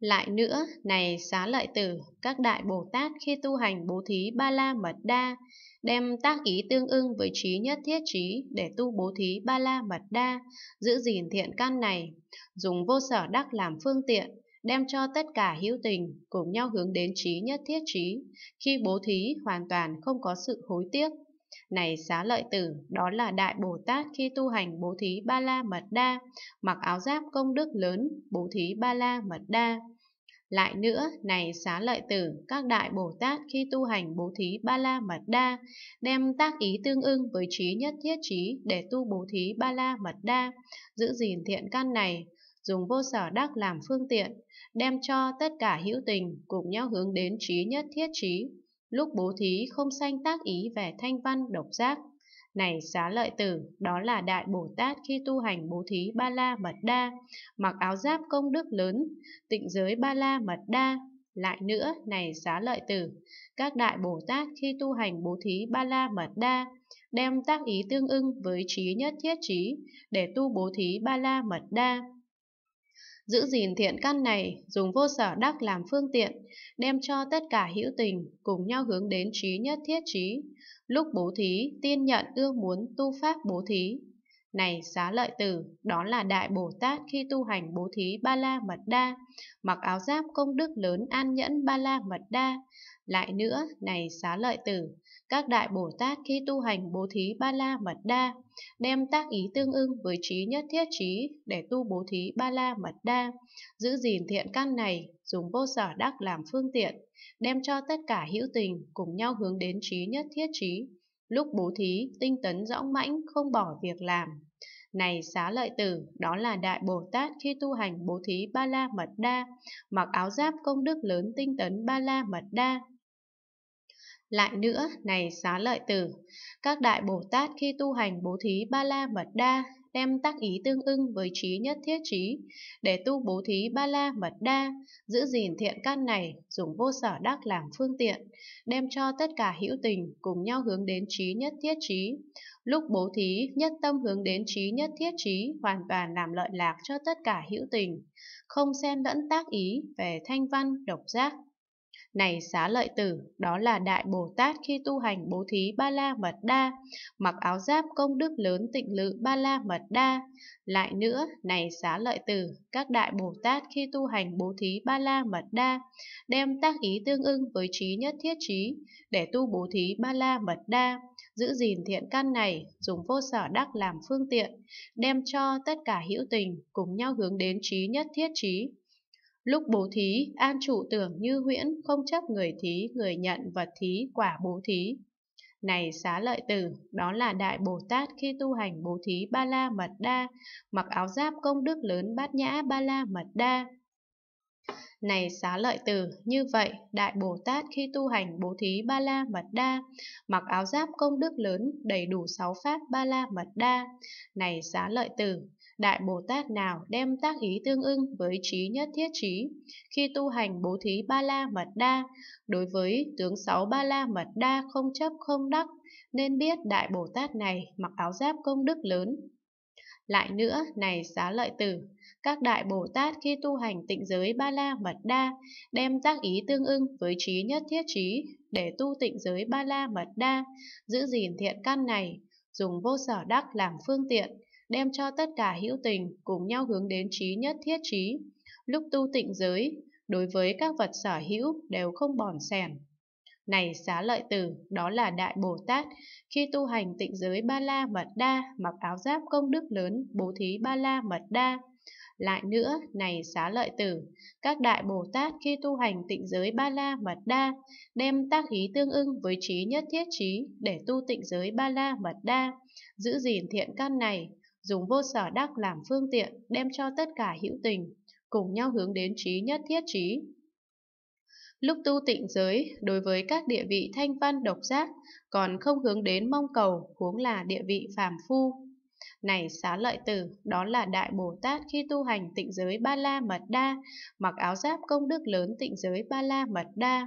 Lại nữa, này xá lợi tử, các đại Bồ Tát khi tu hành bố thí ba la mật đa, đem tác ý tương ưng với trí nhất thiết trí để tu bố thí ba la mật đa, giữ gìn thiện căn này, dùng vô sở đắc làm phương tiện, đem cho tất cả hữu tình cùng nhau hướng đến trí nhất thiết trí, khi bố thí hoàn toàn không có sự hối tiếc. Này xá lợi tử, đó là Đại Bồ Tát khi tu hành bố thí ba la mật đa, mặc áo giáp công đức lớn, bố thí ba la mật đa. Lại nữa, này xá lợi tử, các đại Bồ Tát khi tu hành bố thí ba la mật đa, đem tác ý tương ưng với trí nhất thiết trí để tu bố thí ba la mật đa, giữ gìn thiện căn này, dùng vô sở đắc làm phương tiện, đem cho tất cả hữu tình cùng nhau hướng đến trí nhất thiết trí. Lúc bố thí không sanh tác ý về thanh văn độc giác. Này xá lợi tử, đó là Đại Bồ Tát khi tu hành bố thí ba la mật đa, mặc áo giáp công đức lớn, tịnh giới ba la mật đa. Lại nữa, này xá lợi tử, các Đại Bồ Tát khi tu hành bố thí ba la mật đa, đem tác ý tương ưng với trí nhất thiết trí để tu bố thí ba la mật đa giữ gìn thiện căn này, dùng vô sở đắc làm phương tiện, đem cho tất cả hữu tình cùng nhau hướng đến trí nhất thiết trí. Lúc bố thí, tiên nhận ưa muốn tu pháp bố thí. Này xá lợi tử, đó là Đại Bồ Tát khi tu hành bố thí ba la mật đa, mặc áo giáp công đức lớn an nhẫn ba la mật đa. Lại nữa, này xá lợi tử, các đại Bồ Tát khi tu hành bố thí ba la mật đa, đem tác ý tương ưng với trí nhất thiết trí để tu bố thí ba la mật đa, giữ gìn thiện căn này, dùng vô sở đắc làm phương tiện, đem cho tất cả hữu tình cùng nhau hướng đến trí nhất thiết trí. Lúc bố thí, tinh tấn dõng mãnh, không bỏ việc làm. Này xá lợi tử, đó là Đại Bồ Tát khi tu hành bố thí ba la mật đa, mặc áo giáp công đức lớn tinh tấn ba la mật đa, lại nữa, này xá lợi tử, các đại Bồ Tát khi tu hành bố thí ba la mật đa, đem tác ý tương ưng với trí nhất thiết trí, để tu bố thí ba la mật đa, giữ gìn thiện căn này, dùng vô sở đắc làm phương tiện, đem cho tất cả hữu tình cùng nhau hướng đến trí nhất thiết trí. Lúc bố thí, nhất tâm hướng đến trí nhất thiết trí, hoàn toàn làm lợi lạc cho tất cả hữu tình, không xen lẫn tác ý về thanh văn, độc giác, này xá lợi tử, đó là Đại Bồ Tát khi tu hành bố thí ba la mật đa, mặc áo giáp công đức lớn tịnh lự ba la mật đa. Lại nữa, này xá lợi tử, các Đại Bồ Tát khi tu hành bố thí ba la mật đa, đem tác ý tương ưng với trí nhất thiết trí, để tu bố thí ba la mật đa, giữ gìn thiện căn này, dùng vô sở đắc làm phương tiện, đem cho tất cả hữu tình cùng nhau hướng đến trí nhất thiết trí, Lúc bố thí, an trụ tưởng như huyễn, không chấp người thí, người nhận vật thí, quả bố thí. Này xá lợi tử, đó là Đại Bồ Tát khi tu hành bố thí ba la mật đa, mặc áo giáp công đức lớn bát nhã ba la mật đa. Này xá lợi tử, như vậy, Đại Bồ Tát khi tu hành bố thí ba la mật đa, mặc áo giáp công đức lớn đầy đủ sáu pháp ba la mật đa. Này xá lợi tử, Đại Bồ Tát nào đem tác ý tương ưng với trí nhất thiết trí, khi tu hành bố thí ba la mật đa, đối với tướng sáu ba la mật đa không chấp không đắc, nên biết Đại Bồ Tát này mặc áo giáp công đức lớn. Lại nữa, này xá lợi tử, các đại Bồ Tát khi tu hành tịnh giới ba la mật đa, đem tác ý tương ưng với trí nhất thiết trí để tu tịnh giới ba la mật đa, giữ gìn thiện căn này, dùng vô sở đắc làm phương tiện, đem cho tất cả hữu tình cùng nhau hướng đến trí nhất thiết trí. Lúc tu tịnh giới, đối với các vật sở hữu đều không bòn sẻn. Này xá lợi tử, đó là Đại Bồ Tát, khi tu hành tịnh giới ba la mật đa, mặc áo giáp công đức lớn, bố thí ba la mật đa. Lại nữa, này xá lợi tử, các Đại Bồ Tát khi tu hành tịnh giới ba la mật đa, đem tác ý tương ưng với trí nhất thiết trí để tu tịnh giới ba la mật đa, giữ gìn thiện căn này, dùng vô sở đắc làm phương tiện đem cho tất cả hữu tình, cùng nhau hướng đến trí nhất thiết trí. Lúc tu tịnh giới, đối với các địa vị thanh văn độc giác, còn không hướng đến mong cầu, huống là địa vị phàm phu. Này xá lợi tử, đó là Đại Bồ Tát khi tu hành tịnh giới ba la mật đa, mặc áo giáp công đức lớn tịnh giới ba la mật đa,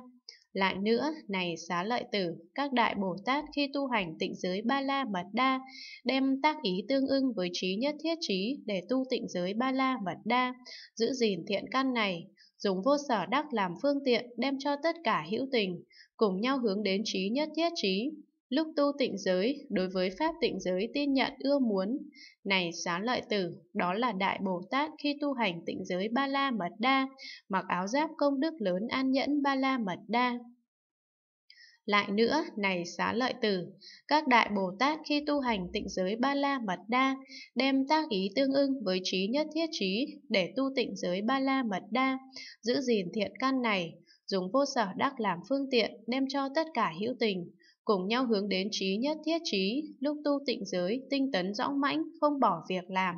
lại nữa, này xá lợi tử, các đại Bồ Tát khi tu hành tịnh giới ba la mật đa, đem tác ý tương ưng với trí nhất thiết trí để tu tịnh giới ba la mật đa, giữ gìn thiện căn này, dùng vô sở đắc làm phương tiện đem cho tất cả hữu tình, cùng nhau hướng đến trí nhất thiết trí. Lúc tu tịnh giới, đối với Pháp tịnh giới tin nhận ưa muốn, này xá lợi tử, đó là Đại Bồ Tát khi tu hành tịnh giới Ba La Mật Đa, mặc áo giáp công đức lớn an nhẫn Ba La Mật Đa. Lại nữa, này xá lợi tử, các đại Bồ Tát khi tu hành tịnh giới Ba La Mật Đa, đem tác ý tương ưng với trí nhất thiết trí để tu tịnh giới Ba La Mật Đa, giữ gìn thiện căn này, dùng vô sở đắc làm phương tiện đem cho tất cả hữu tình, cùng nhau hướng đến trí nhất thiết trí, lúc tu tịnh giới, tinh tấn dõng mãnh, không bỏ việc làm.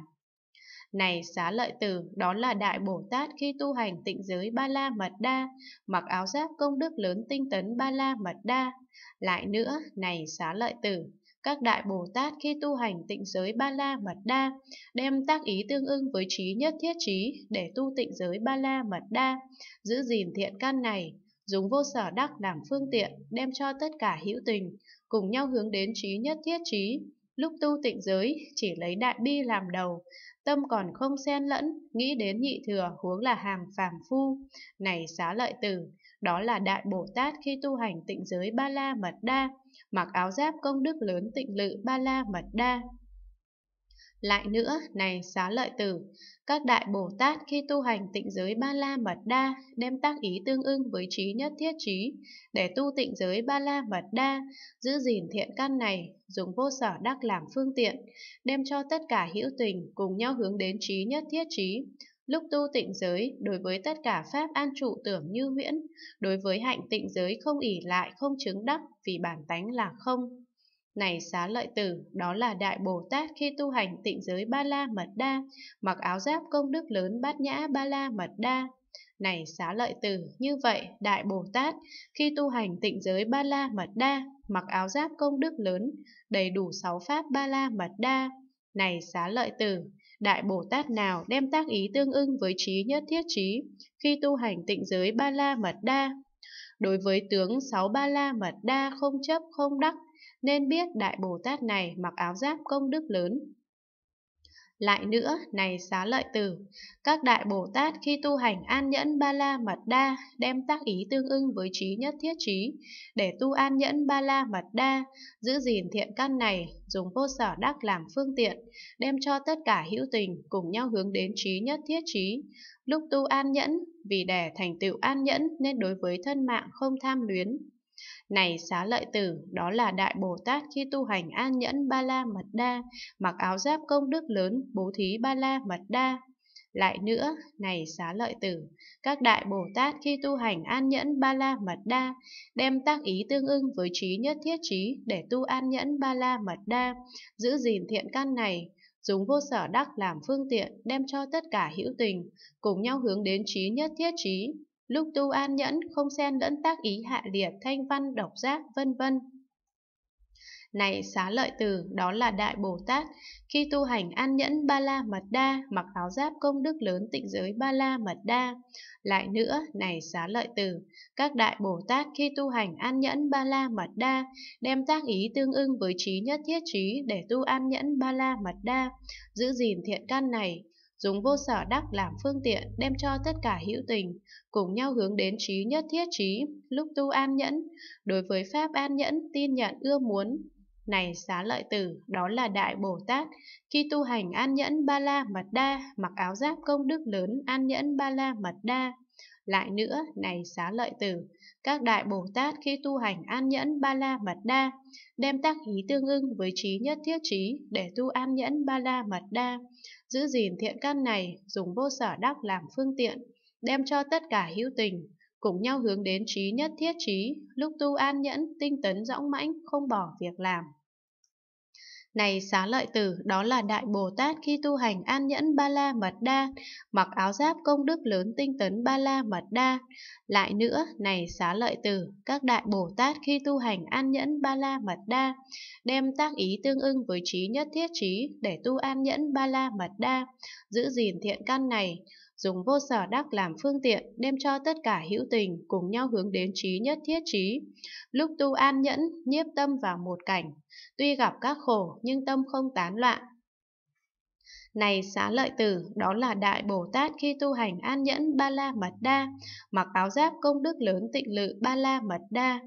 Này xá lợi tử, đó là Đại Bồ Tát khi tu hành tịnh giới Ba La Mật Đa, mặc áo giáp công đức lớn tinh tấn Ba La Mật Đa. Lại nữa, này xá lợi tử, các Đại Bồ Tát khi tu hành tịnh giới Ba La Mật Đa, đem tác ý tương ưng với trí nhất thiết trí để tu tịnh giới Ba La Mật Đa, giữ gìn thiện căn này, dùng vô sở đắc làm phương tiện, đem cho tất cả hữu tình, cùng nhau hướng đến trí nhất thiết trí. Lúc tu tịnh giới, chỉ lấy đại bi làm đầu, tâm còn không xen lẫn, nghĩ đến nhị thừa huống là hàng phàm phu. Này xá lợi tử, đó là Đại Bồ Tát khi tu hành tịnh giới Ba La Mật Đa, mặc áo giáp công đức lớn tịnh lự Ba La Mật Đa. Lại nữa, này xá lợi tử, các đại Bồ Tát khi tu hành tịnh giới Ba La Mật Đa đem tác ý tương ưng với trí nhất thiết trí để tu tịnh giới Ba La Mật Đa, giữ gìn thiện căn này, dùng vô sở đắc làm phương tiện, đem cho tất cả hữu tình cùng nhau hướng đến trí nhất thiết trí. Lúc tu tịnh giới, đối với tất cả pháp an trụ tưởng như huyễn, đối với hạnh tịnh giới không ỉ lại, không chứng đắc vì bản tánh là không. Này xá lợi tử, đó là Đại Bồ Tát khi tu hành tịnh giới Ba La Mật Đa, mặc áo giáp công đức lớn bát nhã Ba La Mật Đa. Này xá lợi tử, như vậy Đại Bồ Tát khi tu hành tịnh giới Ba La Mật Đa, mặc áo giáp công đức lớn, đầy đủ sáu pháp Ba La Mật Đa. Này xá lợi tử, Đại Bồ Tát nào đem tác ý tương ưng với trí nhất thiết trí khi tu hành tịnh giới Ba La Mật Đa? Đối với tướng sáu Ba La Mật Đa không chấp không đắc, nên biết Đại Bồ Tát này mặc áo giáp công đức lớn. Lại nữa, này xá lợi tử, các Đại Bồ Tát khi tu hành an nhẫn ba la mật đa, đem tác ý tương ưng với trí nhất thiết trí, để tu an nhẫn ba la mật đa, giữ gìn thiện căn này, dùng vô sở đắc làm phương tiện, đem cho tất cả hữu tình cùng nhau hướng đến trí nhất thiết trí. Lúc tu an nhẫn, vì để thành tựu an nhẫn nên đối với thân mạng không tham luyến, này xá lợi tử, đó là Đại Bồ Tát khi tu hành an nhẫn ba la mật đa, mặc áo giáp công đức lớn, bố thí ba la mật đa. Lại nữa, này xá lợi tử, các Đại Bồ Tát khi tu hành an nhẫn ba la mật đa, đem tác ý tương ưng với trí nhất thiết trí để tu an nhẫn ba la mật đa, giữ gìn thiện căn này, dùng vô sở đắc làm phương tiện đem cho tất cả hữu tình, cùng nhau hướng đến trí nhất thiết trí, lúc tu an nhẫn không xen lẫn tác ý hạ liệt, thanh văn, độc giác, vân vân. Này xá lợi tử, đó là Đại Bồ Tát, khi tu hành an nhẫn ba la mật đa, mặc áo giáp công đức lớn tịnh giới ba la mật đa. Lại nữa, này xá lợi tử, các Đại Bồ Tát khi tu hành an nhẫn ba la mật đa, đem tác ý tương ưng với trí nhất thiết trí để tu an nhẫn ba la mật đa, giữ gìn thiện căn này, dùng vô sở đắc làm phương tiện đem cho tất cả hữu tình, cùng nhau hướng đến trí nhất thiết trí, lúc tu an nhẫn, đối với Pháp an nhẫn tin nhận ưa muốn. Này xá lợi tử, đó là Đại Bồ Tát, khi tu hành an nhẫn ba la mật đa, mặc áo giáp công đức lớn an nhẫn ba la mật đa. Lại nữa, này xá lợi tử, các Đại Bồ Tát khi tu hành an nhẫn ba la mật đa, đem tác ý tương ưng với trí nhất thiết trí để tu an nhẫn ba la mật đa, giữ gìn thiện căn này, dùng vô sở đắc làm phương tiện, đem cho tất cả hữu tình, cùng nhau hướng đến trí nhất thiết trí, lúc tu an nhẫn, tinh tấn dõng mãnh, không bỏ việc làm. Này xá lợi tử, đó là Đại Bồ Tát khi tu hành an nhẫn ba la mật đa, mặc áo giáp công đức lớn tinh tấn ba la mật đa. Lại nữa, này xá lợi tử, các Đại Bồ Tát khi tu hành an nhẫn ba la mật đa, đem tác ý tương ưng với trí nhất thiết trí để tu an nhẫn ba la mật đa, giữ gìn thiện căn này, dùng vô sở đắc làm phương tiện đem cho tất cả hữu tình cùng nhau hướng đến trí nhất thiết trí. Lúc tu an nhẫn, nhiếp tâm vào một cảnh, tuy gặp các khổ nhưng tâm không tán loạn. Này xá lợi tử, đó là Đại Bồ Tát khi tu hành an nhẫn ba la mật đa, mặc áo giáp công đức lớn tịnh lự ba la mật đa.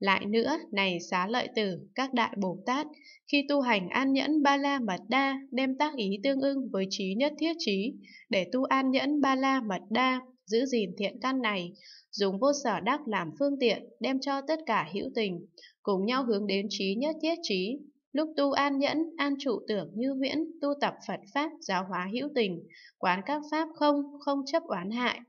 Lại nữa, này xá lợi tử, các Đại Bồ Tát, khi tu hành an nhẫn ba la mật đa, đem tác ý tương ưng với trí nhất thiết trí, để tu an nhẫn ba la mật đa, giữ gìn thiện căn này, dùng vô sở đắc làm phương tiện, đem cho tất cả hữu tình, cùng nhau hướng đến trí nhất thiết trí, Lúc tu an nhẫn, an trụ tưởng như huyễn, tu tập Phật Pháp, giáo hóa hữu tình, quán các Pháp không, không chấp oán hại.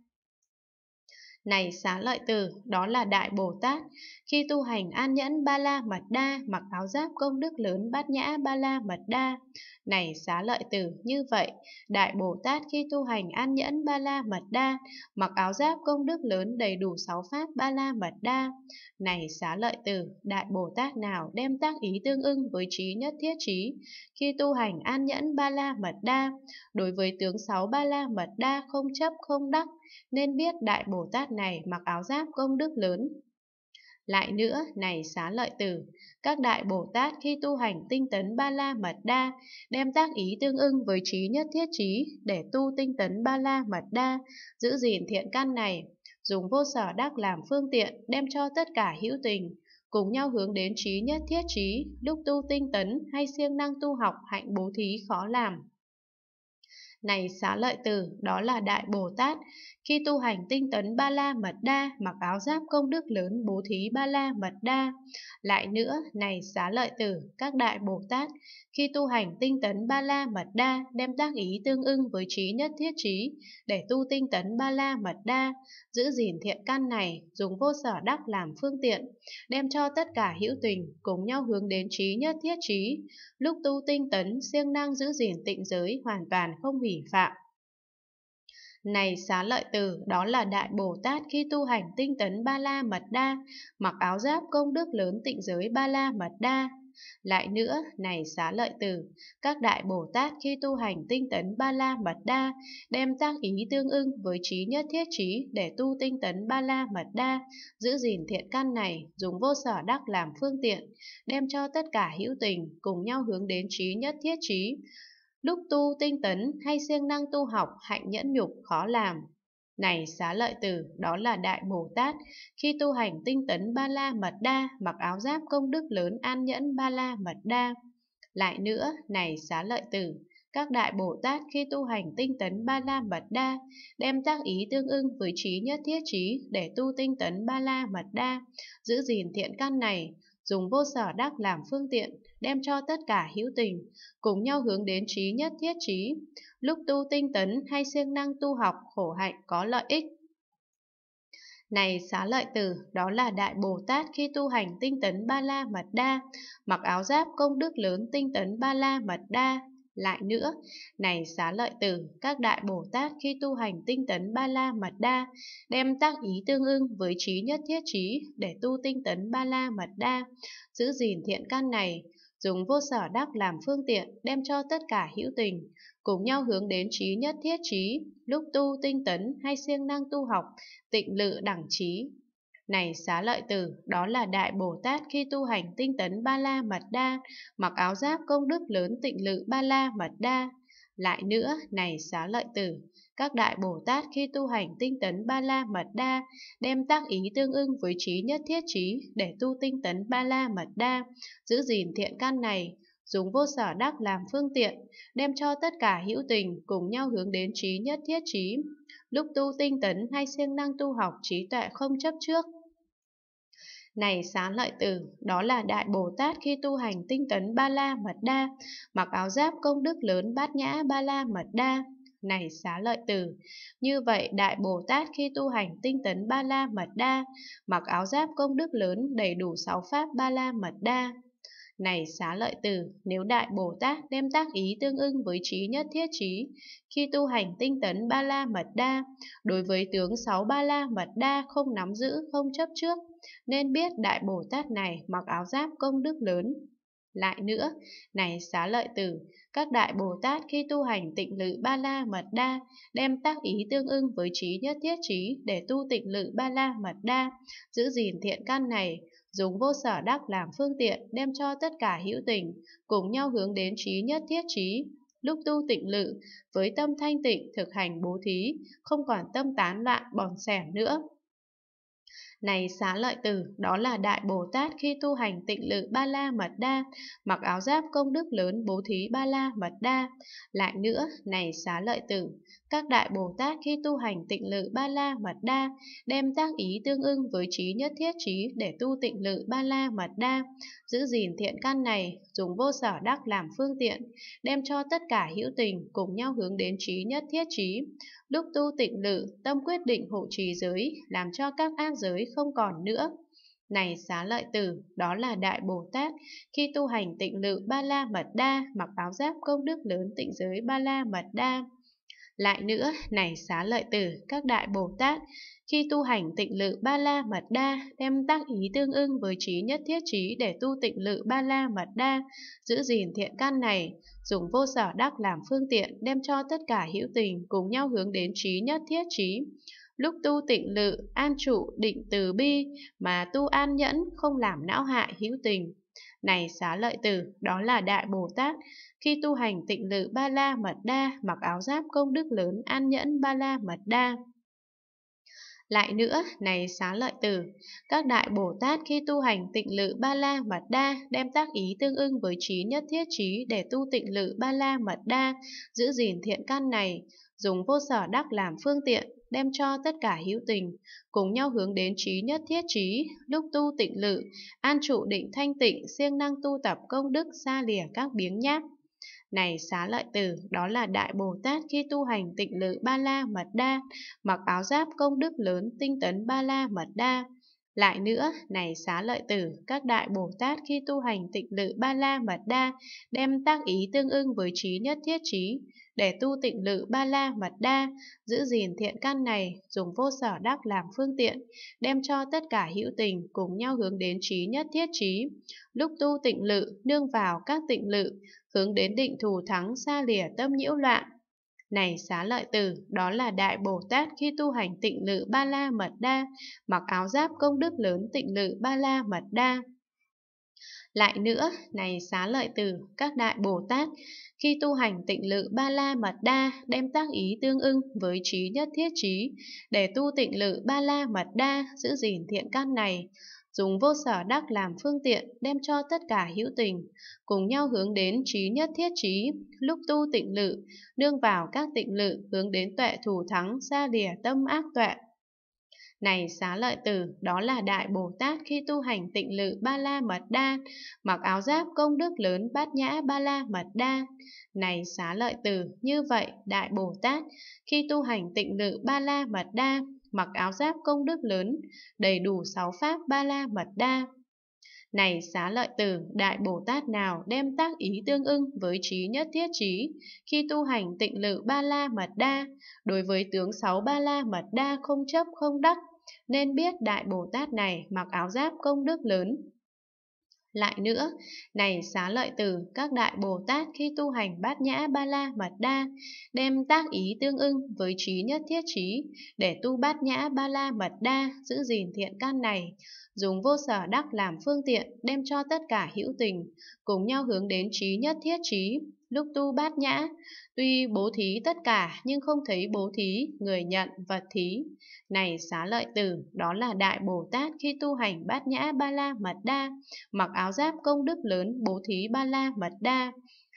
Này xá lợi tử, đó là Đại Bồ Tát, khi tu hành an nhẫn ba la mật đa, mặc áo giáp công đức lớn bát nhã ba la mật đa. Này xá lợi tử, như vậy, Đại Bồ Tát khi tu hành an nhẫn ba la mật đa, mặc áo giáp công đức lớn đầy đủ sáu pháp ba la mật đa. Này xá lợi tử, Đại Bồ Tát nào đem tác ý tương ưng với trí nhất thiết trí, khi tu hành an nhẫn ba la mật đa, đối với tướng sáu ba la mật đa không chấp không đắc, nên biết Đại Bồ Tát này mặc áo giáp công đức lớn. Lại nữa, này xá lợi tử, các đại Bồ Tát khi tu hành tinh tấn ba la mật đa, đem tác ý tương ưng với trí nhất thiết trí để tu tinh tấn ba la mật đa, giữ gìn thiện căn này, dùng vô sở đắc làm phương tiện, đem cho tất cả hữu tình, cùng nhau hướng đến trí nhất thiết trí, lúc tu tinh tấn hay siêng năng tu học hạnh bố thí khó làm. Này xá lợi tử, đó là Đại Bồ Tát, khi tu hành tinh tấn ba la mật đa, mặc áo giáp công đức lớn bố thí ba la mật đa. Lại nữa, này xá lợi tử, các đại Bồ Tát, khi tu hành tinh tấn ba la mật đa, đem tác ý tương ưng với trí nhất thiết trí, để tu tinh tấn ba la mật đa, giữ gìn thiện căn này, dùng vô sở đắc làm phương tiện, đem cho tất cả hữu tình, cùng nhau hướng đến trí nhất thiết trí. Lúc tu tinh tấn, siêng năng giữ gìn tịnh giới, hoàn toàn không hủy phạm. Này xá lợi tử, đó là Đại Bồ Tát khi tu hành tinh tấn ba la mật đa, mặc áo giáp công đức lớn tịnh giới ba la mật đa. Lại nữa, này xá lợi tử, các Đại Bồ Tát khi tu hành tinh tấn ba la mật đa, đem tác ý tương ưng với trí nhất thiết trí để tu tinh tấn ba la mật đa, giữ gìn thiện căn này, dùng vô sở đắc làm phương tiện, đem cho tất cả hữu tình, cùng nhau hướng đến trí nhất thiết trí, Lúc tu tinh tấn hay siêng năng tu học hạnh nhẫn nhục khó làm. Này xá lợi tử, đó là Đại Bồ Tát, khi tu hành tinh tấn ba la mật đa, mặc áo giáp công đức lớn an nhẫn ba la mật đa. Lại nữa, này xá lợi tử, các đại Bồ Tát khi tu hành tinh tấn ba la mật đa, đem tác ý tương ưng với trí nhất thiết trí để tu tinh tấn ba la mật đa, giữ gìn thiện căn này, dùng vô sở đắc làm phương tiện, đem cho tất cả hữu tình, cùng nhau hướng đến trí nhất thiết trí. Lúc tu tinh tấn hay siêng năng tu học khổ hạnh có lợi ích. Này xá lợi tử, đó là Đại Bồ Tát khi tu hành tinh tấn ba la mật đa, mặc áo giáp công đức lớn tinh tấn ba la mật đa, lại nữa, này xá lợi tử, các đại Bồ Tát khi tu hành tinh tấn ba la mật đa, đem tác ý tương ưng với trí nhất thiết trí để tu tinh tấn ba la mật đa, giữ gìn thiện căn này, dùng vô sở đắc làm phương tiện, đem cho tất cả hữu tình, cùng nhau hướng đến trí nhất thiết trí, lúc tu tinh tấn hay siêng năng tu học, tịnh lự đẳng trí, này xá lợi tử, đó là Đại Bồ Tát khi tu hành tinh tấn ba la mật đa, mặc áo giáp công đức lớn tịnh lự ba la mật đa. Lại nữa, này xá lợi tử, các đại Bồ Tát khi tu hành tinh tấn ba la mật đa, đem tác ý tương ưng với trí nhất thiết trí để tu tinh tấn ba la mật đa, giữ gìn thiện căn này, dùng vô sở đắc làm phương tiện, đem cho tất cả hữu tình cùng nhau hướng đến trí nhất thiết trí. Lúc tu tinh tấn hay siêng năng tu học trí tuệ không chấp trước, này xá lợi tử, đó là Đại Bồ Tát khi tu hành tinh tấn ba la mật đa, mặc áo giáp công đức lớn bát nhã ba la mật đa. Này xá lợi tử, như vậy Đại Bồ Tát khi tu hành tinh tấn ba la mật đa, mặc áo giáp công đức lớn đầy đủ sáu pháp ba la mật đa. Này xá lợi tử, nếu Đại Bồ Tát đem tác ý tương ưng với trí nhất thiết trí, khi tu hành tinh tấn ba la mật đa, đối với tướng sáu ba la mật đa không nắm giữ, không chấp trước, nên biết Đại Bồ Tát này mặc áo giáp công đức lớn. Lại nữa, này xá lợi tử, các Đại Bồ Tát khi tu hành tịnh lự ba la mật đa, đem tác ý tương ưng với trí nhất thiết trí để tu tịnh lự ba la mật đa, giữ gìn thiện căn này, dùng vô sở đắc làm phương tiện đem cho tất cả hữu tình, cùng nhau hướng đến trí nhất thiết trí. lúc tu tịnh lự, với tâm thanh tịnh thực hành bố thí, không còn tâm tán loạn bòn xẻn nữa. Này xá lợi tử, đó là Đại Bồ Tát khi tu hành tịnh lự Ba La Mật Đa, mặc áo giáp công đức lớn bố thí Ba La Mật Đa. Lại nữa, này xá lợi tử, các Đại Bồ Tát khi tu hành tịnh lự Ba La Mật Đa, đem tác ý tương ưng với trí nhất thiết trí để tu tịnh lự Ba La Mật Đa, giữ gìn thiện căn này, dùng vô sở đắc làm phương tiện, đem cho tất cả hữu tình cùng nhau hướng đến trí nhất thiết trí, Lúc tu tịnh lự, tâm quyết định hộ trì giới, làm cho các ác giới không còn nữa. Này xá lợi tử, đó là Đại Bồ Tát, khi tu hành tịnh lự Ba La Mật Đa, mặc áo giáp công đức lớn tịnh giới Ba La Mật Đa. Lại nữa, này xá lợi tử, các Đại Bồ Tát, khi tu hành tịnh lự Ba La Mật Đa, đem tác ý tương ưng với trí nhất thiết trí để tu tịnh lự Ba La Mật Đa, giữ gìn thiện căn này, dùng vô sở đắc làm phương tiện đem cho tất cả hữu tình cùng nhau hướng đến trí nhất thiết trí. Lúc tu tịnh lự, an trụ, định từ bi, mà tu an nhẫn, không làm não hại hữu tình. Này xá lợi tử, đó là Đại Bồ Tát, khi tu hành tịnh lự ba la mật đa, mặc áo giáp công đức lớn an nhẫn ba la mật đa. Lại nữa, này xá lợi tử, các đại Bồ Tát khi tu hành tịnh lự ba la mật đa đem tác ý tương ưng với trí nhất thiết trí để tu tịnh lự ba la mật đa, giữ gìn thiện căn này, dùng vô sở đắc làm phương tiện, đem cho tất cả hữu tình, cùng nhau hướng đến trí nhất thiết trí, lúc tu tịnh lự, an trụ định thanh tịnh, siêng năng tu tập công đức xa lìa các biếng nhác, này xá lợi tử, đó là Đại Bồ Tát khi tu hành tịnh lự Ba La Mật Đa, mặc áo giáp công đức lớn tinh tấn Ba La Mật Đa. Lại nữa, này xá lợi tử, các Đại Bồ Tát khi tu hành tịnh lự Ba La Mật Đa, đem tác ý tương ưng với trí nhất thiết trí, để tu tịnh lự ba la mật đa, giữ gìn thiện căn này, dùng vô sở đắc làm phương tiện, đem cho tất cả hữu tình cùng nhau hướng đến trí nhất thiết trí. Lúc tu tịnh lự, nương vào các tịnh lự, hướng đến định thù thắng xa lìa tâm nhiễu loạn. Này xá lợi tử, đó là Đại Bồ Tát khi tu hành tịnh lự ba la mật đa, mặc áo giáp công đức lớn tịnh lự ba la mật đa. Lại nữa, này xá lợi tử, các đại Bồ Tát, khi tu hành tịnh lự ba la mật đa, đem tác ý tương ưng với trí nhất thiết trí, để tu tịnh lự ba la mật đa, giữ gìn thiện căn này, dùng vô sở đắc làm phương tiện, đem cho tất cả hữu tình, cùng nhau hướng đến trí nhất thiết trí, lúc tu tịnh lự, nương vào các tịnh lự, hướng đến tuệ thủ thắng, xa lìa tâm ác tuệ. Này xá lợi tử, đó là Đại Bồ Tát khi tu hành tịnh lự Ba La Mật Đa, mặc áo giáp công đức lớn bát nhã Ba La Mật Đa. Này xá lợi tử, như vậy Đại Bồ Tát khi tu hành tịnh lự Ba La Mật Đa, mặc áo giáp công đức lớn, đầy đủ sáu pháp Ba La Mật Đa. Này xá lợi tử, Đại Bồ Tát nào đem tác ý tương ưng với trí nhất thiết trí, khi tu hành tịnh lự ba la mật đa, đối với tướng sáu ba la mật đa không chấp không đắc, nên biết Đại Bồ Tát này mặc áo giáp công đức lớn. Lại nữa, này xá lợi tử, các đại Bồ Tát khi tu hành bát nhã ba la mật đa, đem tác ý tương ưng với trí nhất thiết trí, để tu bát nhã ba la mật đa, giữ gìn thiện căn này, dùng vô sở đắc làm phương tiện, đem cho tất cả hữu tình, cùng nhau hướng đến trí nhất thiết trí, lúc tu bát nhã, tuy bố thí tất cả nhưng không thấy bố thí, người nhận vật thí. Này xá lợi tử, đó là Đại Bồ Tát khi tu hành bát nhã ba la mật đa, mặc áo giáp công đức lớn bố thí ba la mật đa.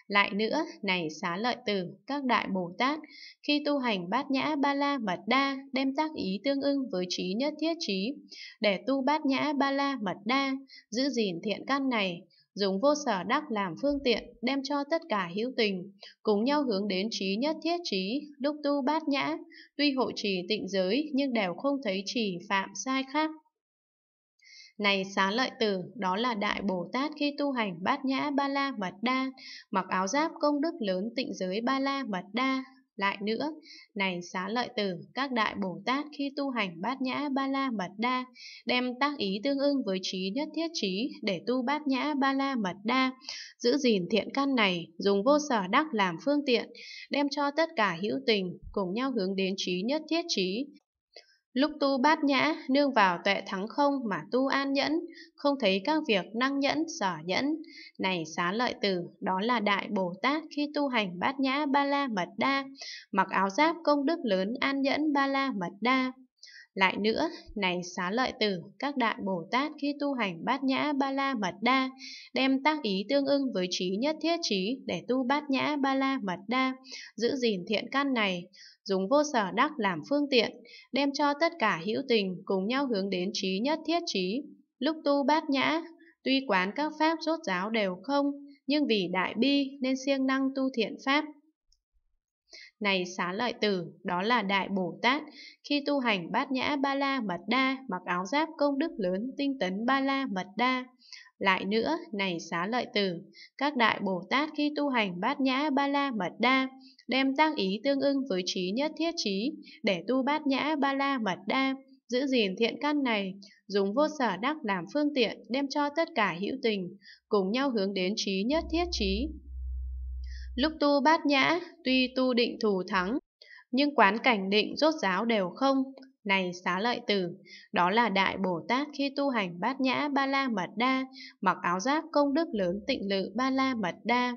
Lại nữa, này xá lợi tử, các đại Bồ Tát, khi tu hành bát nhã ba la mật đa, đem tác ý tương ưng với trí nhất thiết trí, để tu bát nhã ba la mật đa, giữ gìn thiện căn này, dùng vô sở đắc làm phương tiện, đem cho tất cả hữu tình, cùng nhau hướng đến trí nhất thiết trí, lúc tu bát nhã, tuy hộ trì tịnh giới nhưng đều không thấy trì phạm sai khác. Này xá lợi tử, đó là Đại Bồ Tát khi tu hành bát nhã ba la mật đa, mặc áo giáp công đức lớn tịnh giới ba la mật đa, lại nữa, này xá lợi tử, các đại Bồ Tát khi tu hành bát nhã ba la mật đa, đem tác ý tương ưng với trí nhất thiết trí để tu bát nhã ba la mật đa, giữ gìn thiện căn này, dùng vô sở đắc làm phương tiện, đem cho tất cả hữu tình, cùng nhau hướng đến trí nhất thiết trí. Lúc tu bát nhã, nương vào tuệ thắng không mà tu an nhẫn, không thấy các việc năng nhẫn, sở nhẫn. Này xá lợi tử, đó là Đại Bồ Tát khi tu hành bát nhã ba la mật đa, mặc áo giáp công đức lớn an nhẫn ba la mật đa. Lại nữa, này xá lợi tử, các đại Bồ Tát khi tu hành bát nhã ba la mật đa, đem tác ý tương ưng với trí nhất thiết trí để tu bát nhã ba la mật đa, giữ gìn thiện căn này, dùng vô sở đắc làm phương tiện, đem cho tất cả hữu tình cùng nhau hướng đến trí nhất thiết trí. Lúc tu bát nhã, tuy quán các pháp rốt giáo đều không, nhưng vì đại bi nên siêng năng tu thiện pháp. Này xá lợi tử, đó là Đại Bồ Tát, khi tu hành bát nhã ba la mật đa, mặc áo giáp công đức lớn tinh tấn ba la mật đa. Lại nữa, này xá lợi tử, các Đại Bồ Tát khi tu hành bát nhã ba la mật đa, đem tác ý tương ưng với trí nhất thiết trí, để tu bát nhã ba la mật đa, giữ gìn thiện căn này, dùng vô sở đắc làm phương tiện đem cho tất cả hữu tình, cùng nhau hướng đến trí nhất thiết trí. Lúc tu bát nhã, tuy tu định thù thắng, nhưng quán cảnh định rốt giáo đều không. Này xá lợi tử, đó là Đại Bồ Tát khi tu hành bát nhã ba la mật đa, mặc áo giáp công đức lớn tịnh lự ba la mật đa.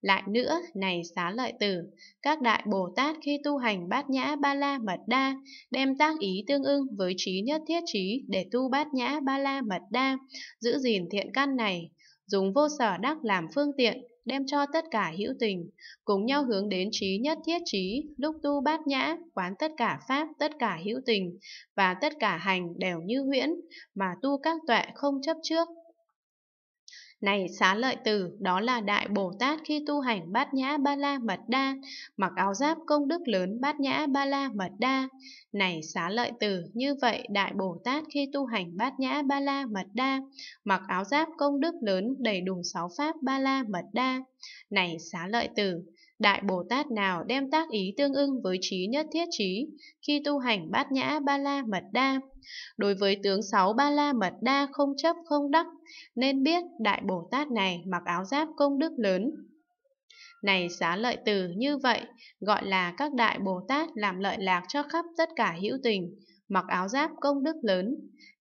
Lại nữa, này xá lợi tử, các đại Bồ Tát khi tu hành bát nhã ba la mật đa, đem tác ý tương ưng với trí nhất thiết trí để tu bát nhã ba la mật đa, giữ gìn thiện căn này, dùng vô sở đắc làm phương tiện, đem cho tất cả hữu tình, cùng nhau hướng đến trí nhất thiết trí, lúc tu bát nhã, quán tất cả pháp, tất cả hữu tình, và tất cả hành đều như huyễn, mà tu các tuệ không chấp trước, này xá lợi tử, đó là Đại Bồ Tát khi tu hành bát nhã ba la mật đa, mặc áo giáp công đức lớn bát nhã ba la mật đa. Này xá lợi tử, như vậy Đại Bồ Tát khi tu hành bát nhã ba la mật đa, mặc áo giáp công đức lớn đầy đủ sáu pháp ba la mật đa. Này xá lợi tử, Đại Bồ Tát nào đem tác ý tương ưng với trí nhất thiết trí khi tu hành bát nhã ba la mật đa. Đối với tướng sáu ba la mật đa không chấp không đắc, nên biết Đại Bồ Tát này mặc áo giáp công đức lớn. Này xá lợi từ như vậy, gọi là các Đại Bồ Tát làm lợi lạc cho khắp tất cả hữu tình, mặc áo giáp công đức lớn.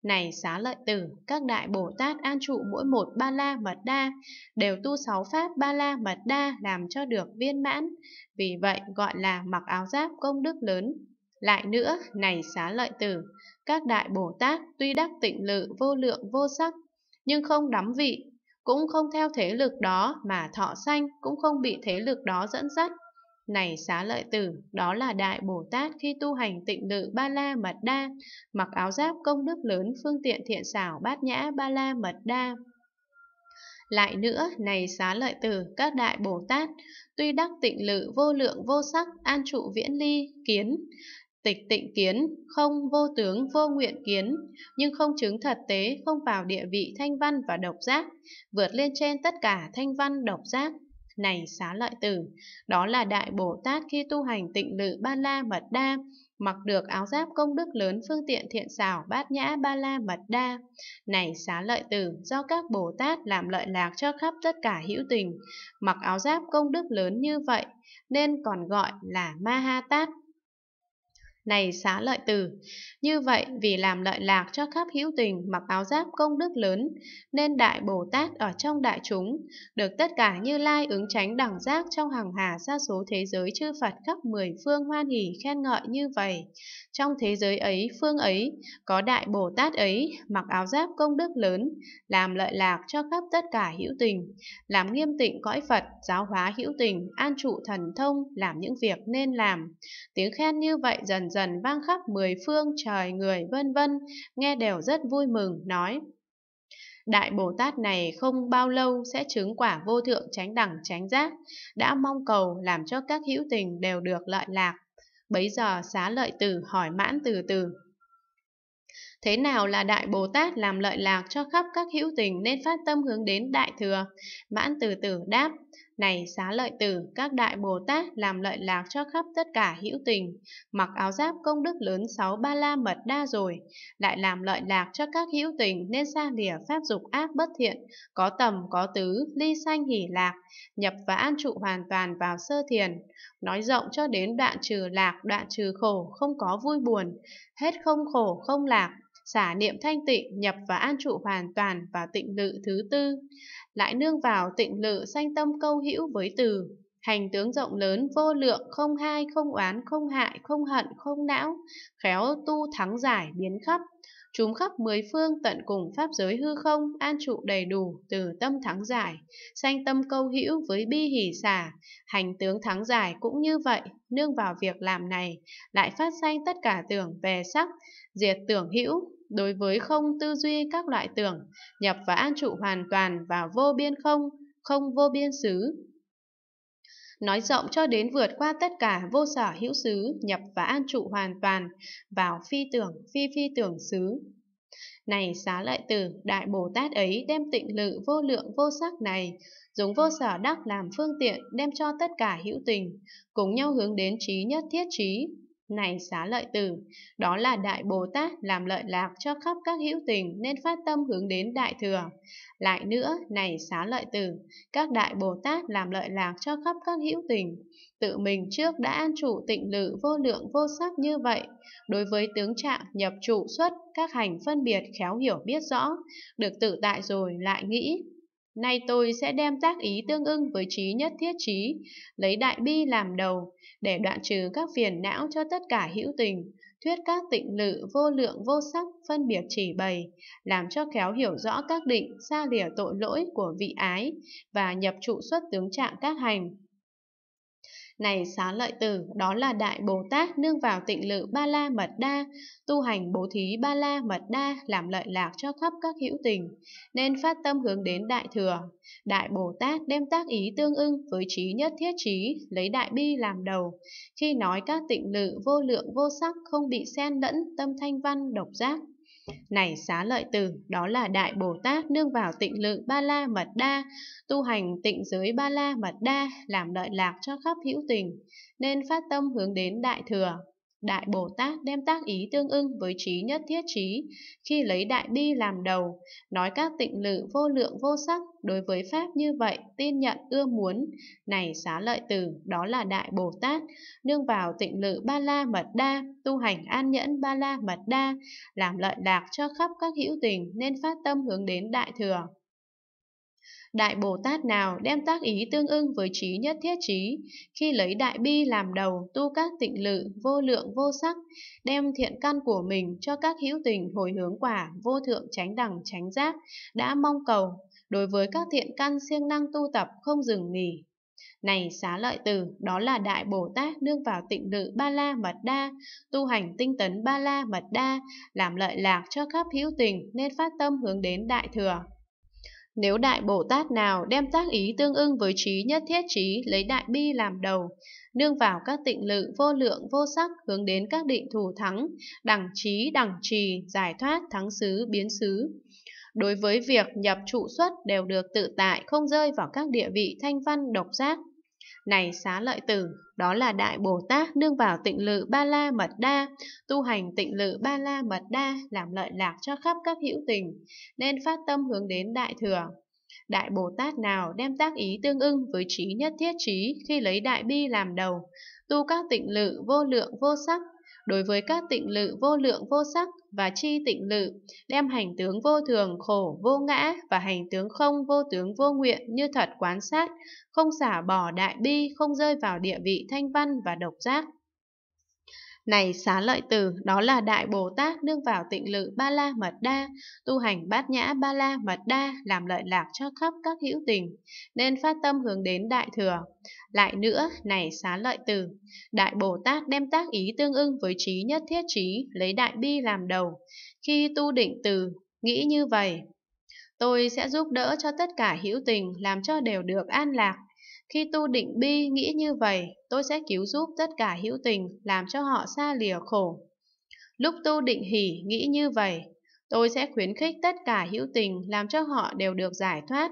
Này xá lợi tử, các đại Bồ Tát an trụ mỗi một ba la mật đa, đều tu sáu pháp ba la mật đa làm cho được viên mãn, vì vậy gọi là mặc áo giáp công đức lớn. Lại nữa, này xá lợi tử, các đại Bồ Tát tuy đắc tịnh lự vô lượng vô sắc, nhưng không đắm vị, cũng không theo thế lực đó mà thọ sanh, cũng không bị thế lực đó dẫn dắt, này xá lợi tử, đó là Đại Bồ Tát khi tu hành tịnh lự ba la mật đa, mặc áo giáp công đức lớn phương tiện thiện xảo bát nhã ba la mật đa. Lại nữa, này xá lợi tử, các đại Bồ Tát, tuy đắc tịnh lự vô lượng vô sắc, an trụ viễn ly, kiến, tịch tịnh kiến, không vô tướng vô nguyện kiến, nhưng không chứng thật tế, không vào địa vị thanh văn và độc giác, vượt lên trên tất cả thanh văn độc giác, này xá lợi tử, đó là Đại Bồ Tát khi tu hành tịnh lự ba la mật đa, mặc được áo giáp công đức lớn phương tiện thiện xảo bát nhã ba la mật đa. Này xá lợi tử, do các Bồ Tát làm lợi lạc cho khắp tất cả hữu tình, mặc áo giáp công đức lớn như vậy, nên còn gọi là Ma Ha Tát này xá lợi tử. Như vậy, vì làm lợi lạc cho khắp hữu tình mặc áo giáp công đức lớn, nên Đại Bồ Tát ở trong đại chúng, được tất cả như lai ứng tránh đẳng giác trong hàng hà sa số thế giới chư Phật khắp mười phương hoan hỷ khen ngợi như vậy. Trong thế giới ấy, phương ấy, có Đại Bồ Tát ấy, mặc áo giáp công đức lớn, làm lợi lạc cho khắp tất cả hữu tình, làm nghiêm tịnh cõi Phật, giáo hóa hữu tình, an trụ thần thông, làm những việc nên làm. Tiếng khen như vậy dần dần vang khắp mười phương trời người vân vân, nghe đều rất vui mừng, nói. Đại Bồ Tát này không bao lâu sẽ chứng quả vô thượng chánh đẳng chánh giác, đã mong cầu làm cho các hữu tình đều được lợi lạc. Bấy giờ xá lợi tử hỏi mãn từ từ. Thế nào là Đại Bồ Tát làm lợi lạc cho khắp các hữu tình nên phát tâm hướng đến Đại Thừa? Mãn từ từ đáp, này xá lợi tử, các đại Bồ Tát làm lợi lạc cho khắp tất cả hữu tình, mặc áo giáp công đức lớn sáu ba la mật đa rồi, lại làm lợi lạc cho các hữu tình nên xa lìa pháp dục ác bất thiện, có tầm có tứ, ly sanh hỷ lạc, nhập và an trụ hoàn toàn vào sơ thiền, nói rộng cho đến đoạn trừ lạc, đoạn trừ khổ, không có vui buồn, hết không khổ không lạc, xả niệm thanh tịnh, nhập và an trụ hoàn toàn vào tịnh lự thứ tư lại nương vào tịnh lự sanh tâm câu hữu với từ. Hành tướng rộng lớn, vô lượng, không hai, không oán, không hại, không hận, không não. Khéo tu thắng giải, biến khắp chúng khắp mười phương tận cùng pháp giới hư không an trụ đầy đủ từ tâm thắng giải sanh tâm câu hữu với bi hỷ xả hành tướng thắng giải cũng như vậy nương vào việc làm này lại phát sanh tất cả tưởng về sắc diệt tưởng hữu đối với không tư duy các loại tưởng, nhập và an trụ hoàn toàn vào vô biên không, không vô biên xứ. Nói rộng cho đến vượt qua tất cả vô sở hữu xứ, nhập và an trụ hoàn toàn vào phi tưởng, phi phi tưởng xứ. Này xá lợi tử, Đại Bồ Tát ấy đem tịnh lự vô lượng vô sắc này, dùng vô sở đắc làm phương tiện đem cho tất cả hữu tình, cùng nhau hướng đến trí nhất thiết trí, này xá lợi tử, đó là Đại Bồ Tát làm lợi lạc cho khắp các hữu tình nên phát tâm hướng đến Đại Thừa. Lại nữa, này xá lợi tử, các Đại Bồ Tát làm lợi lạc cho khắp các hữu tình. Tự mình trước đã an trụ tịnh lự vô lượng vô sắc như vậy. Đối với tướng trạng nhập trụ xuất, các hành phân biệt khéo hiểu biết rõ, được tự tại rồi lại nghĩ, Nay tôi sẽ đem tác ý tương ưng với trí nhất thiết trí, lấy đại bi làm đầu, để đoạn trừ các phiền não cho tất cả hữu tình, thuyết các tịnh lự vô lượng vô sắc phân biệt chỉ bày, làm cho khéo hiểu rõ các định, xa lìa tội lỗi của vị ái và nhập trụ xuất tướng trạng các hành. Này xá lợi tử, đó là Đại Bồ Tát nương vào tịnh lự Ba La Mật Đa, tu hành bố thí Ba La Mật Đa làm lợi lạc cho khắp các hữu tình, nên phát tâm hướng đến Đại Thừa. Đại Bồ Tát đem tác ý tương ưng với trí nhất thiết trí, lấy Đại Bi làm đầu. Khi nói các tịnh lự vô lượng vô sắc không bị xen lẫn tâm thanh văn độc giác, này xá lợi tử, đó là Đại Bồ Tát nương vào tịnh lự Ba La Mật Đa, tu hành tịnh giới Ba La Mật Đa, làm lợi lạc cho khắp hữu tình, nên phát tâm hướng đến Đại Thừa. Đại Bồ Tát đem tác ý tương ưng với trí nhất thiết trí, khi lấy đại bi làm đầu, nói các tịnh lự vô lượng vô sắc, đối với Pháp như vậy, tin nhận ưa muốn. Này xá lợi tử, đó là Đại Bồ Tát, nương vào tịnh lự ba la mật đa, tu hành an nhẫn ba la mật đa, làm lợi lạc cho khắp các hữu tình, nên phát tâm hướng đến Đại Thừa. Đại Bồ Tát nào đem tác ý tương ưng với trí nhất thiết trí, khi lấy đại bi làm đầu tu các tịnh lự, vô lượng vô sắc, đem thiện căn của mình cho các hữu tình hồi hướng quả, vô thượng tránh đẳng tránh giác, đã mong cầu, đối với các thiện căn siêng năng tu tập không dừng nghỉ. Này xá lợi tử, đó là Đại Bồ Tát nương vào tịnh lự Ba La Mật Đa, tu hành tinh tấn Ba La Mật Đa, làm lợi lạc cho khắp hữu tình nên phát tâm hướng đến Đại Thừa. Nếu Đại Bồ Tát nào đem tác ý tương ưng với trí nhất thiết trí lấy Đại Bi làm đầu, nương vào các tịnh lự vô lượng vô sắc hướng đến các định thủ thắng, đẳng trí, đẳng trì, giải thoát, thắng xứ, biến xứ. Đối với việc nhập trụ xuất đều được tự tại, không rơi vào các địa vị thanh văn độc giác, này xá lợi tử, đó là Đại Bồ Tát nương vào tịnh lự Ba La Mật Đa, tu hành tịnh lự Ba La Mật Đa làm lợi lạc cho khắp các hữu tình, nên phát tâm hướng đến Đại Thừa. Đại Bồ Tát nào đem tác ý tương ưng với trí nhất thiết trí khi lấy Đại Bi làm đầu, tu các tịnh lự vô lượng vô sắc, đối với các tịnh lự vô lượng vô sắc và chi tịnh lự, đem hành tướng vô thường, khổ, vô ngã và hành tướng không, vô tướng, vô nguyện như thật quán sát, không xả bỏ đại bi, không rơi vào địa vị thanh văn và độc giác. Này xá lợi tử, đó là Đại Bồ Tát nương vào tịnh lự Ba La Mật Đa, tu hành bát nhã Ba La Mật Đa, làm lợi lạc cho khắp các hữu tình, nên phát tâm hướng đến Đại Thừa. Lại nữa, này xá lợi tử, Đại Bồ Tát đem tác ý tương ưng với trí nhất thiết trí, lấy Đại Bi làm đầu. Khi tu định từ, nghĩ như vậy, tôi sẽ giúp đỡ cho tất cả hữu tình, làm cho đều được an lạc, khi tu định bi nghĩ như vậy, tôi sẽ cứu giúp tất cả hữu tình, làm cho họ xa lìa khổ. Lúc tu định hỷ nghĩ như vậy, tôi sẽ khuyến khích tất cả hữu tình, làm cho họ đều được giải thoát.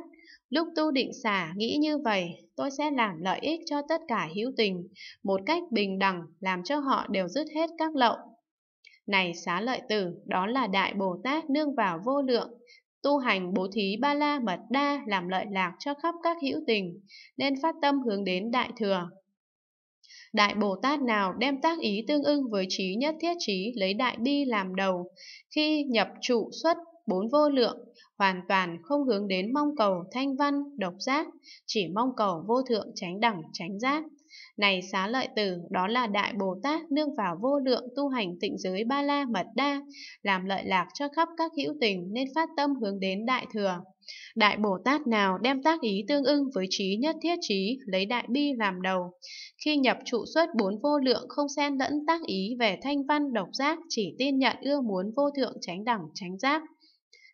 Lúc tu định xả nghĩ như vậy, tôi sẽ làm lợi ích cho tất cả hữu tình, một cách bình đẳng làm cho họ đều dứt hết các lậu. Này xá lợi tử, đó là Đại Bồ Tát nương vào vô lượng, tu hành bố thí ba la mật đa làm lợi lạc cho khắp các hữu tình, nên phát tâm hướng đến Đại Thừa. Đại Bồ Tát nào đem tác ý tương ưng với trí nhất thiết trí lấy đại bi làm đầu, khi nhập trụ xuất bốn vô lượng, hoàn toàn không hướng đến mong cầu thanh văn, độc giác, chỉ mong cầu vô thượng tránh đẳng tránh giác. Này xá lợi tử, đó là Đại Bồ Tát nương vào vô lượng tu hành tịnh giới ba la mật đa, làm lợi lạc cho khắp các hữu tình nên phát tâm hướng đến Đại Thừa. Đại Bồ Tát nào đem tác ý tương ưng với trí nhất thiết trí, lấy đại bi làm đầu. Khi nhập trụ xuất bốn vô lượng không xen lẫn tác ý về thanh văn độc giác, chỉ tin nhận ưa muốn vô thượng tránh đẳng tránh giác.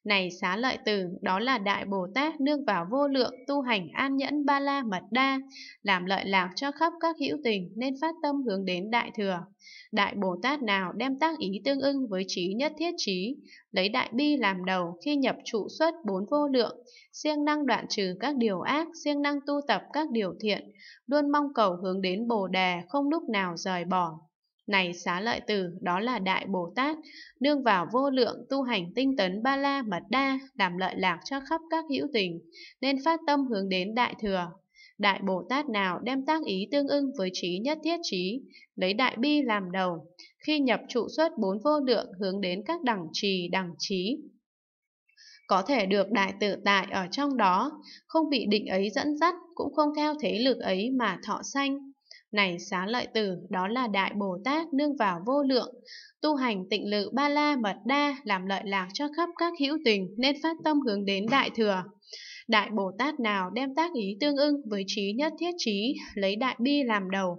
Này xá lợi tử, đó là Đại Bồ Tát nương vào vô lượng tu hành an nhẫn ba la mật đa, làm lợi lạc cho khắp các hữu tình nên phát tâm hướng đến Đại Thừa. Đại Bồ Tát nào đem tác ý tương ưng với trí nhất thiết trí, lấy đại bi làm đầu khi nhập trụ xuất bốn vô lượng, siêng năng đoạn trừ các điều ác, siêng năng tu tập các điều thiện, luôn mong cầu hướng đến Bồ Đề không lúc nào rời bỏ. Này xá lợi tử, đó là Đại Bồ Tát, nương vào vô lượng tu hành tinh tấn ba la mật đa, làm lợi lạc cho khắp các hữu tình, nên phát tâm hướng đến Đại Thừa. Đại Bồ Tát nào đem tác ý tương ưng với trí nhất thiết trí, lấy đại bi làm đầu, khi nhập trụ xuất bốn vô lượng hướng đến các đẳng trì đẳng trí. Có thể được đại tự tại ở trong đó, không bị định ấy dẫn dắt, cũng không theo thế lực ấy mà thọ sanh. Này xá lợi tử, đó là Đại Bồ Tát nương vào vô lượng, tu hành tịnh lự ba la mật đa, làm lợi lạc cho khắp các hữu tình, nên phát tâm hướng đến Đại Thừa. Đại Bồ Tát nào đem tác ý tương ưng với trí nhất thiết trí, lấy đại bi làm đầu,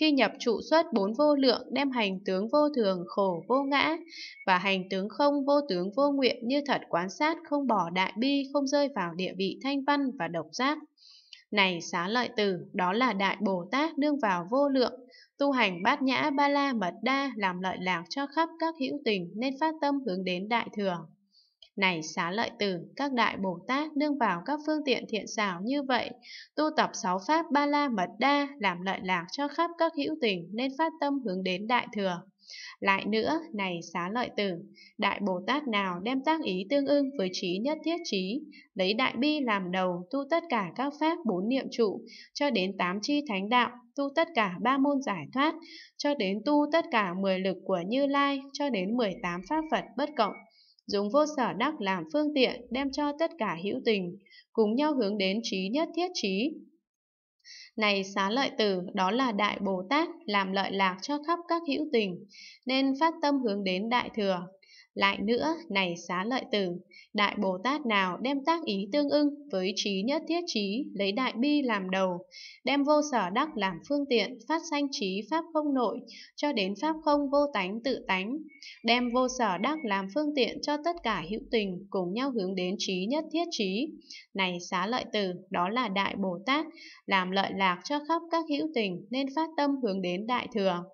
khi nhập trụ xuất bốn vô lượng đem hành tướng vô thường khổ vô ngã và hành tướng không vô tướng vô nguyện như thật quán sát không bỏ đại bi không rơi vào địa vị thanh văn và độc giác. Này xá lợi tử, đó là Đại Bồ Tát nương vào vô lượng, tu hành bát nhã ba la mật đa làm lợi lạc cho khắp các hữu tình nên phát tâm hướng đến Đại Thừa. Này xá lợi tử, các đại Bồ Tát nương vào các phương tiện thiện xảo như vậy, tu tập sáu pháp ba la mật đa, làm lợi lạc cho khắp các hữu tình nên phát tâm hướng đến đại thừa. Lại nữa, này xá lợi tử, Đại Bồ Tát nào đem tác ý tương ưng với trí nhất thiết trí, lấy đại bi làm đầu, tu tất cả các pháp bốn niệm trụ, cho đến tám chi thánh đạo, tu tất cả ba môn giải thoát, cho đến tu tất cả mười lực của Như Lai, cho đến mười tám pháp Phật bất cộng, dùng vô sở đắc làm phương tiện đem cho tất cả hữu tình, cùng nhau hướng đến trí nhất thiết trí. Này xá lợi tử, đó là Đại Bồ Tát, làm lợi lạc cho khắp các hữu tình, nên phát tâm hướng đến Đại Thừa. Lại nữa, này xá lợi tử, Đại Bồ Tát nào đem tác ý tương ưng với trí nhất thiết trí, lấy đại bi làm đầu, đem vô sở đắc làm phương tiện, phát sanh trí pháp không nội, cho đến pháp không vô tánh tự tánh, đem vô sở đắc làm phương tiện cho tất cả hữu tình, cùng nhau hướng đến trí nhất thiết trí. Này xá lợi tử, đó là Đại Bồ Tát, làm lợi lạc cho khắp các hữu tình, nên phát tâm hướng đến Đại Thừa.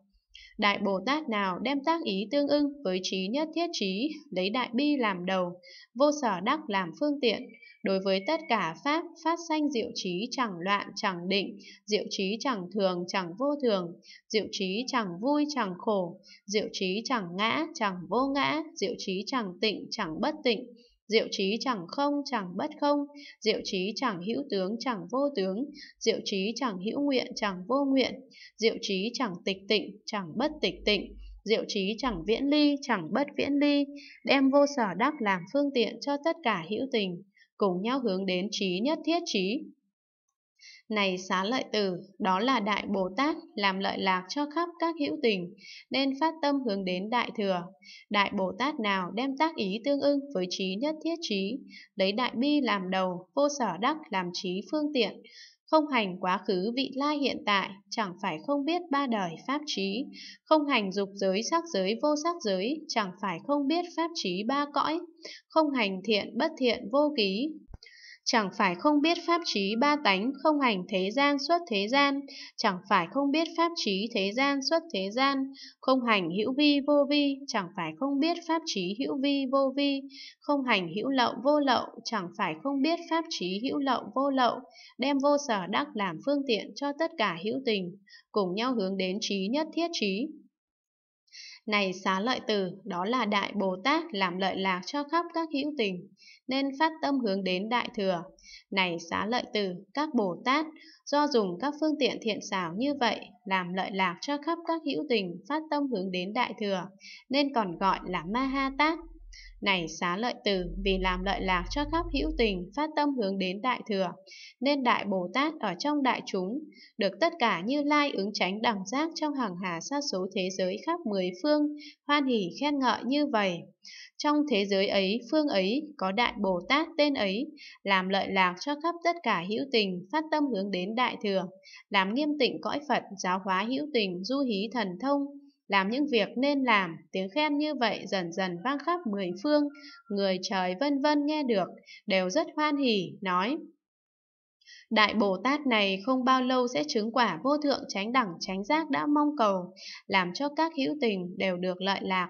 Đại Bồ Tát nào đem tác ý tương ưng với trí nhất thiết trí, lấy đại bi làm đầu, vô sở đắc làm phương tiện, đối với tất cả pháp phát sanh diệu trí chẳng loạn chẳng định, diệu trí chẳng thường chẳng vô thường, diệu trí chẳng vui chẳng khổ, diệu trí chẳng ngã chẳng vô ngã, diệu trí chẳng tịnh chẳng bất tịnh, Diệu trí chẳng không, chẳng bất không, diệu trí chẳng hữu tướng, chẳng vô tướng, diệu trí chẳng hữu nguyện, chẳng vô nguyện, diệu trí chẳng tịch tịnh, chẳng bất tịch tịnh, diệu trí chẳng viễn ly, chẳng bất viễn ly, đem vô sở đắc làm phương tiện cho tất cả hữu tình, cùng nhau hướng đến trí nhất thiết trí. Này xá lợi tử, đó là Đại Bồ Tát làm lợi lạc cho khắp các hữu tình, nên phát tâm hướng đến Đại Thừa. Đại Bồ Tát nào đem tác ý tương ưng với trí nhất thiết trí, lấy Đại Bi làm đầu, vô sở đắc làm trí phương tiện, không hành quá khứ vị lai hiện tại, chẳng phải không biết ba đời pháp trí, không hành dục giới sắc giới vô sắc giới, chẳng phải không biết pháp trí ba cõi, không hành thiện bất thiện vô ký, Chẳng phải không biết pháp trí ba tánh không hành thế gian xuất thế gian, chẳng phải không biết pháp trí thế gian xuất thế gian, không hành hữu vi vô vi, chẳng phải không biết pháp trí hữu vi vô vi, không hành hữu lậu vô lậu, chẳng phải không biết pháp trí hữu lậu vô lậu, đem vô sở đắc làm phương tiện cho tất cả hữu tình, cùng nhau hướng đến trí nhất thiết trí. Này xá lợi tử, đó là Đại Bồ Tát làm lợi lạc cho khắp các hữu tình, nên phát tâm hướng đến Đại Thừa. Này xá lợi tử, các Bồ Tát, do dùng các phương tiện thiện xảo như vậy, làm lợi lạc cho khắp các hữu tình, phát tâm hướng đến Đại Thừa, nên còn gọi là Ma Ha Tát. Này xá lợi tử, vì làm lợi lạc cho khắp hữu tình, phát tâm hướng đến Đại Thừa, nên Đại Bồ Tát ở trong đại chúng, được tất cả như lai ứng tránh đẳng giác trong hàng hà sa số thế giới khắp mười phương, hoan hỷ khen ngợi như vậy. Trong thế giới ấy, phương ấy, có Đại Bồ Tát tên ấy, làm lợi lạc cho khắp tất cả hữu tình, phát tâm hướng đến Đại Thừa, làm nghiêm tịnh cõi Phật, giáo hóa hữu tình, du hí thần thông, làm những việc nên làm, tiếng khen như vậy dần dần vang khắp mười phương, người trời vân vân nghe được, đều rất hoan hỉ, nói Đại Bồ Tát này không bao lâu sẽ chứng quả vô thượng chánh đẳng chánh giác đã mong cầu, làm cho các hữu tình đều được lợi lạc.